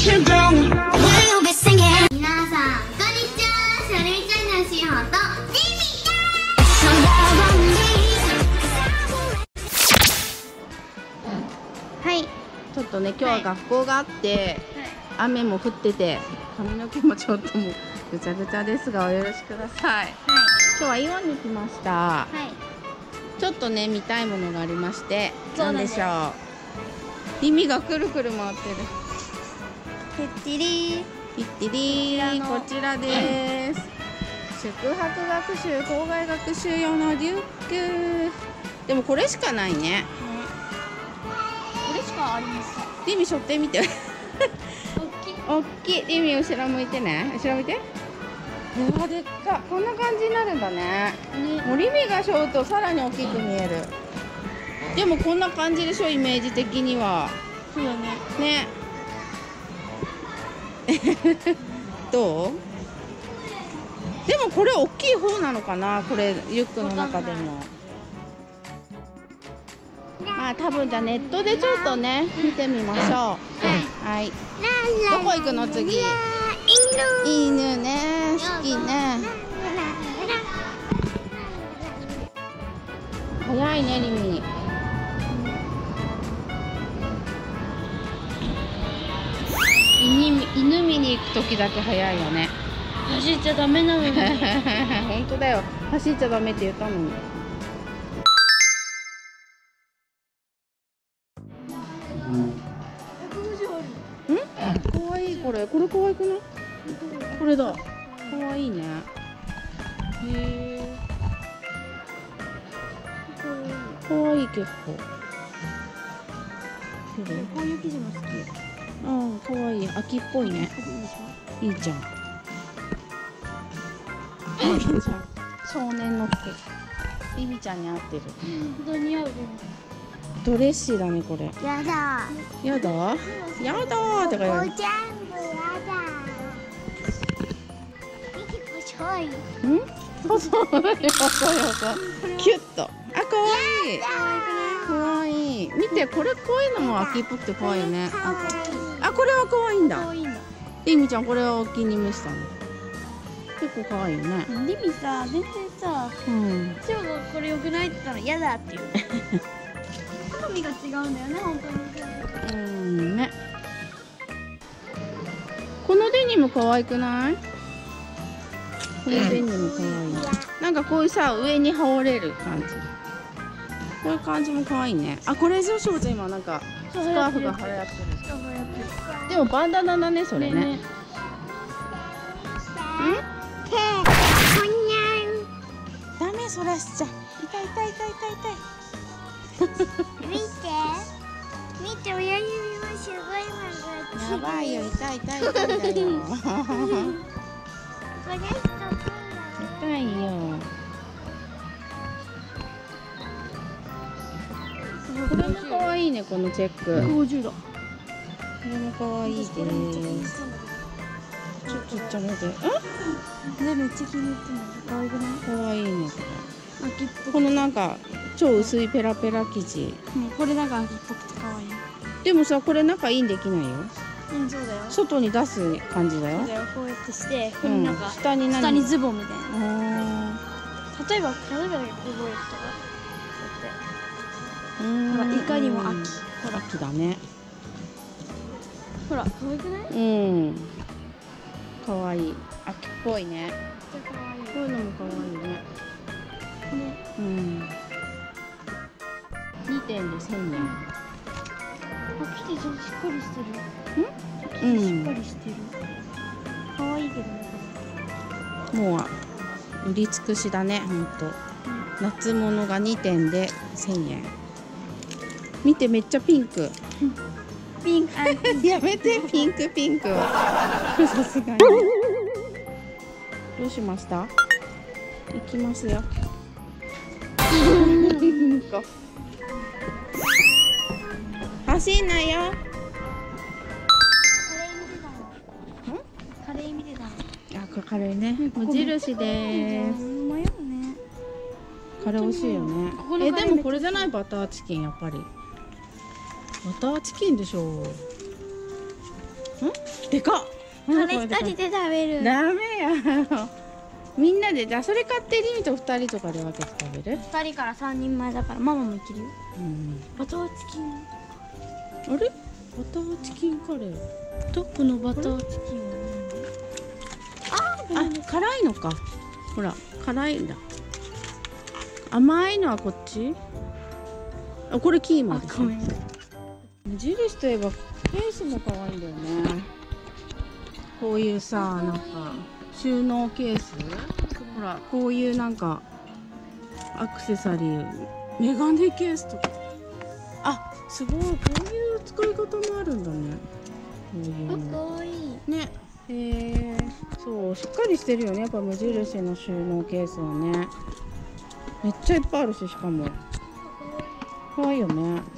皆さんこんにちは。シャレイチャイナシホとはいちょっとね今日は学校があって、雨も降ってて髪の毛もちょっともうぐちゃぐちゃですがお許しください。今日はイオンに来ました。はい。ちょっとね見たいものがありましてなんです。何でしょう？耳がくるくる回ってるてってりピッテリー。ここちらです。宿泊学習校外学習用のリュックでもこれしかないね。これしかありません。リミ背負ってみて。大きい。大きい。リミ後ろ向いてね。後ろ向いて。うわでっか。こんな感じになるんだね。ね。もうリミが背負うとさらに大きく見える。でもこんな感じでしょイメージ的には。そうだね。ね どう？でもこれ大きい方なのかな？これリュックの中でも。まあ多分じゃネットでちょっとね見てみましょう。はい。どこ行くの次？犬ね。好きね。早いねリミ。犬犬見に行く時だけ早いよね。走っちゃダメなのに。本当だよ。走っちゃダメって言ったのにん。かわいいこれ。これかわいくない？これだ。かわいいね。へえ。かわい。い結構こういう生地も好きうんかわいい秋っぽいねいいじゃん。いいじゃん。少年の服。ビビちゃんに合ってる。本当似合うドレッシーだねこれ。やだやだ？やだーとか言われジャンプやだ見てこしょいん？細い細い細い。キュッと。あ可愛い。可愛い。見てこれこういうのも秋っぽくて可愛いよね。これは可愛いんだ。可愛いんだリミちゃんこれはお気に召したの？結構可愛いよね。リミさ全然さうん。ショがこれ良くないって言ったら嫌だって言う 好みが違うんだよね本当にうんね。このデニム可愛くない？このデニム可愛い。なんかこういうさ上に羽織れる感じ。こういう感じも可愛いね。あこれ以上少女今なんかスカーフが流行ってる。でもバンダナだねそれね。ん？ダメそらしちゃ。痛い痛い痛い痛い見て見て親指もすごい痛い。やばいよ痛い痛い痛いだよ。これ痛いよ。これも可愛いねこのチェック。50度これも可愛いです。ちょっとちっちゃめで。ねめっちゃ気に入ってるの可愛くない？可愛いねこ秋っぽれ。このなんか超薄いペラペラ生地。これなんか秋っぽくて可愛いでもさこれ中インできないよ。うんそうだよ外に出す感じだよそう。だよこうやってしてなんか、下に何？下にズボンみたいなあ例えば例えばこうとかほらいかにも秋。ほら。秋だね。ほら可愛くない？うん。可愛い。秋っぽいね。こういうのも可愛いね。ね。うん。二点で千円。あ生地ちょっとしっかりしてる。うん。しっかりしてる。可愛いけどね。もう売り尽くしだねほんと。夏物が2点で1000円見てめっちゃピンク。ピンク。あ やめてピンクピンク。は さすがに。どうしました？行きますよ。走んないよ。カレー見てたの？あこれカレーね。無印です。カレー美味しいよね。えカレーでもこれじゃない？バターチキンやっぱりバターチキンでしょ。ん？でかっ。これ一人で食べる。ダメや。みんなでじゃあそれ買ってリミと二人とかで分けて食べる？二人から三人前だからママもいけるよ。うん。バターチキン。あれ？バターチキンカレー。トップのバターチキンは何あ辛いのか。ほら辛いんだ。甘いのはこっち？あこれキーマあでしょ。ごめん無印といえばケースも可愛いんだよね。こういうさなんか収納ケース？ほらこういうなんかアクセサリーメガネケースとか。あすごい。こういう使い方もあるんだね。こういうね。へえそうしっかりしてるよね。やっぱ無印の収納ケースはね。めっちゃいっぱいあるししかも。可愛いよねわすごいかわいい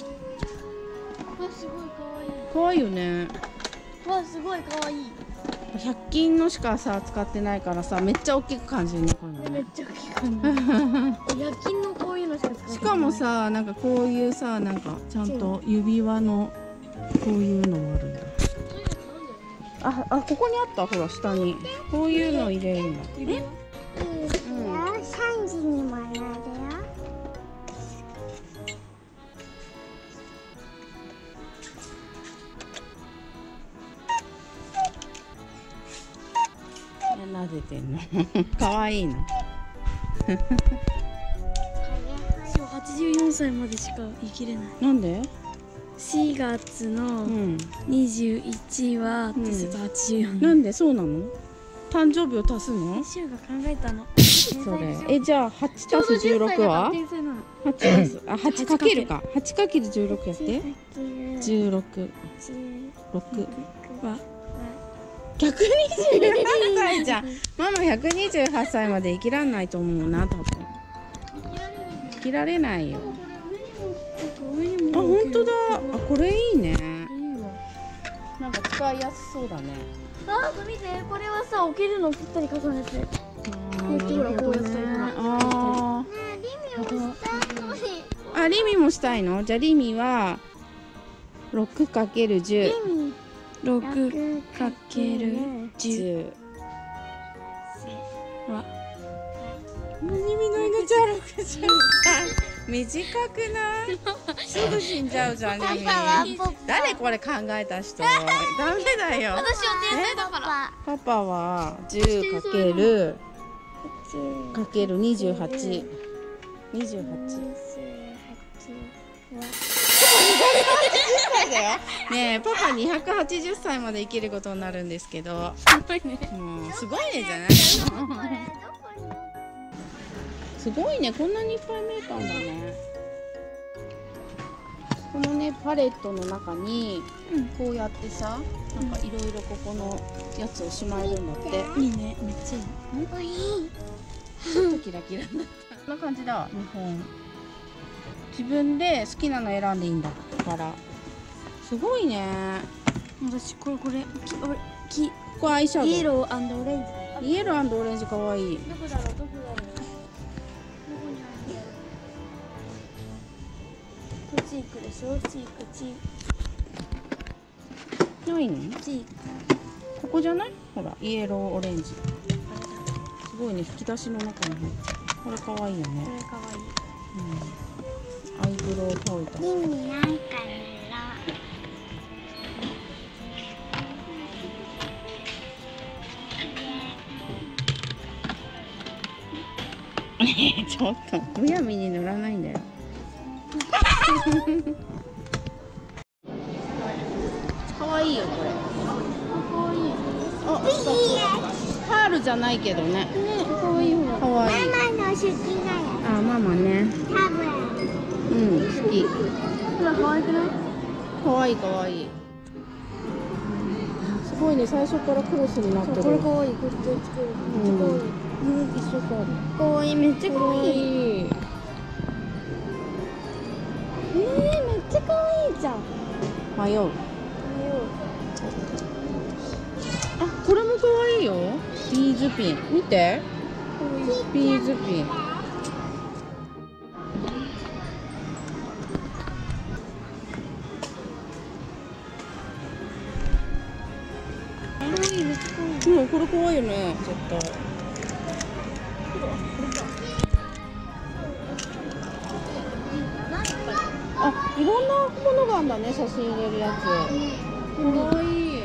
可愛いよね。わすごいかわいい。100均のしかさ使ってないからさめっちゃ大きく感じるねこういうのね。めっちゃ大きく感じる。夜勤のこういうのしか使ってない。しかもさなんかこういうさなんかちゃんと指輪のこういうのもあるんだ。ああここにあった？ほら下に。こういうの入れるんだ。指輪うん。3時にもなるよなでてんの。可愛いの。そう84歳までしか生きれない。なんで？4月のうん。21はんってすると84なんで？そうなの？誕生日を足すの？シュウが考えたの。それ。えじゃあ8足す16は天才なの8足すあ8かけるか。8かける16やって。16 6は128歳じゃん。ママ128歳まで生きらんないと思うな多分生きられないよ。あ本当だ。あこれいいね。なんか使いやすそうだね。あ見て。これはさ置けるのぴったり重ねて。あこうやってほらこうやってあー。あリミもしたいのじゃあリミは 6×10 6かける10 10はリミの命は60歳短くない すぐ死んじゃうじゃんリミ誰これ考えた人？ダメだよ私は天才だからパパは 10× かける28 28だよ。ねえパパ280歳まで生きることになるんですけど。すごいね。もうすごいねじゃないすごいねこんなにいっぱい見えたんだね。このねパレットの中にこうやってさなんかいろいろここのやつをしまえるんだって。いいねめっちゃいい。ちょっとキラキラになった。こんな感じだ日本自分で好きなの選んでいいんだから。すごいね。私これこれき俺きこれアイシャドウ。イエローオレンジイエローオレンジかわいいどこだろうどこだろうどこにある？んだろうチークでしょチークチーないのクチークここじゃないほらイエローオレンジすごいね引き出しの中に入ってる？これかわいいよねこれかわいいアイブロウパウダーなんか塗ろちょっと。むやみに塗らないんだよ。かわいいよこれ。かわいいねあパールじゃないけどね。かわいいほらかわい。いママの好きなやあママね。つ多分うん好き。ほらかわいくない？かわいいかわい。いすごいね最初からクロスになってる。これかわい。いこれで作るめっちゃかわいいうん一緒か。あるかわいいめっちゃかわい。えー、めっちゃかわいいじゃん。迷う。あこれもかわいいよ。ビーズピン。見て。ビーズピン絶対あいろんなものがあるんだね写真入れるやつ。かわいい。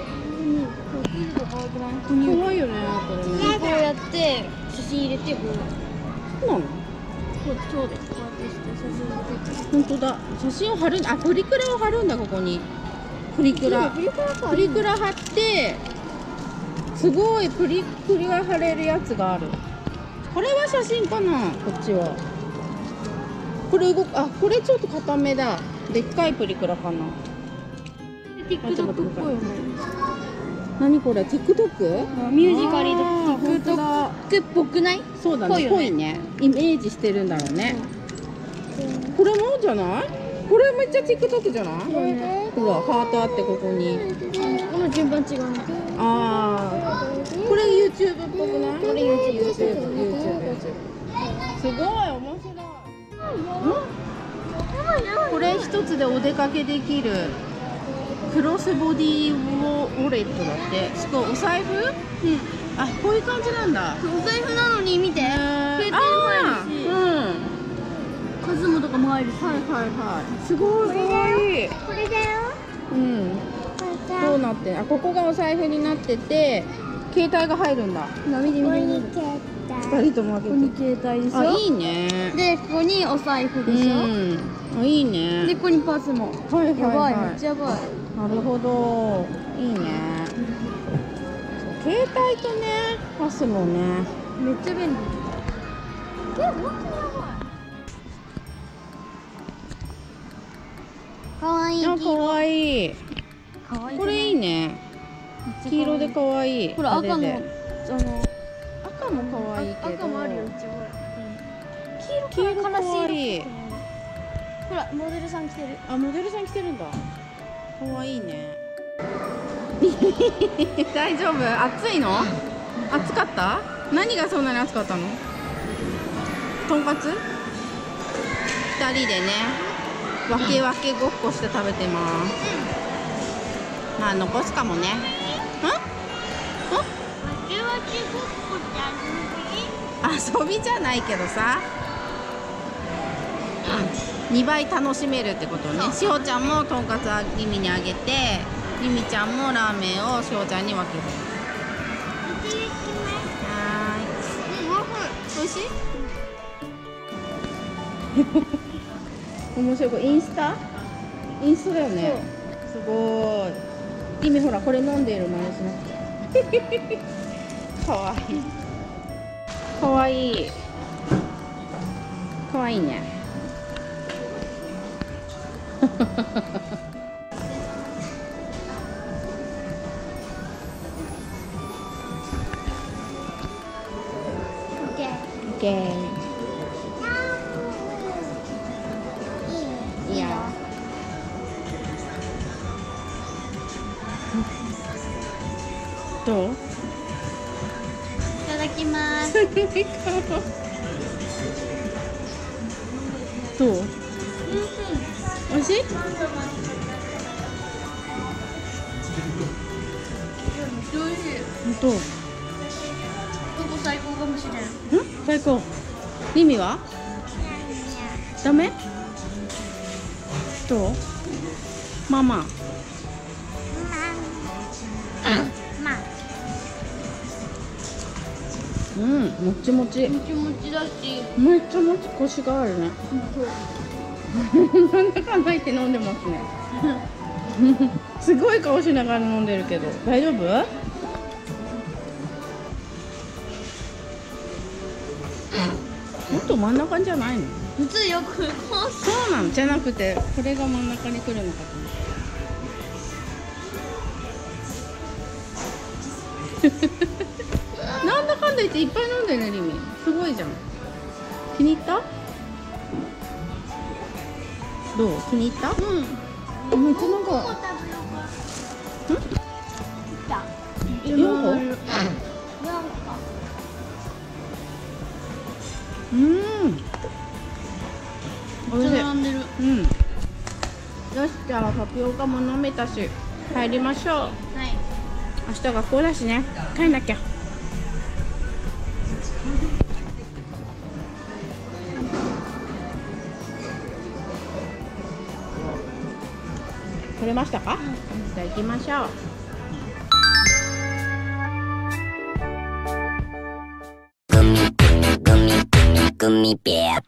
可愛いよねこれね。こうやって写真入れてこう。そうなの？こうでこうやってして写真入れて本当だ。写真を貼るあプリクラを貼るんだここに。プリクラ。プリクラ貼ってすごいプリクラ貼れるやつがある。これは写真かな？こっちは。これ動くあこれちょっと固めだ。でっかいプリクラかな。TikTok っぽいよね。何これ？TikTok? ミュージカリーあー本当だ。TikTok っぽくない？そうだね。ぽいよね。ぽいね。イメージしてるんだろうね、これもじゃない？これめっちゃ TikTok じゃない？ほらハートあってここに。この順番違うねああこれ YouTube っぽくない？これ YouTube YouTube YouTube YouTube すごい面白い。これ一つでお出かけできる。クロスボディウォレットだって。すごいお財布？うん。あこういう感じなんだ。お財布なのに見て。携帯もあ入るし。ー。うん。カズモとかも入るし。はいはいはい。すごい。かわいいこれだよ。うんそうなってあここがお財布になってて携帯が入るんだ。な見て見て見て二人とも開ここにけて携帯でしょ？あいいね。でここにお財布でしょ、うん。あいいね。でここにパスも。はいはいやばい、はいめっちゃやばい。なるほど。いいね。そう携帯とねパスもね。めっちゃ便利。かわいい。あかわい。いかわいいこれいいね。黄色でかわい。いほら赤のあの赤もかわいいけど。赤もあるよ一応黄色かわいい。ほらモデルさん来てる。あモデルさん来てるんだ。かわいいね。大丈夫？暑いの？暑かった？何がそんなに暑かったの？とんかつ？二人でね分け分けごっこして食べてますまあ残すかもね。遊びじゃないけどさ。2倍楽しめるってことね。しほちゃんもとんかつありみにあげてりみちゃんもラーメンをしほちゃんに分ける。はーいおい。しい。面白い。これインスタ？インスタだよね。すごーいりみほらこれ飲んでる真似しなくてかわいい。かわいい。かわいいね。オますどう美味しい。本当ここ最高かもしれんん最高リミはダメどうママうんもちもち。もちもちだし。めっちゃもちコシがあるね。なんだかんだ言って飲んでますね。すごい顔しながら飲んでるけど。大丈夫？もっと真ん中じゃないの？普通よくこう。そうなの？じゃなくてこれが真ん中に来るのかと思った。な んいっぱい飲んでるねリミ。すごいじゃん。気に入った？どう？気に入った？うん。めっちゃなんか。4個？うん。おいしい並んでる。うん。よしじゃあタピオカも飲めたし帰りましょう。はい。明日学校だしね。帰んなきゃ取れましたか、じゃあ行きましょう。グミグミグミグミベア。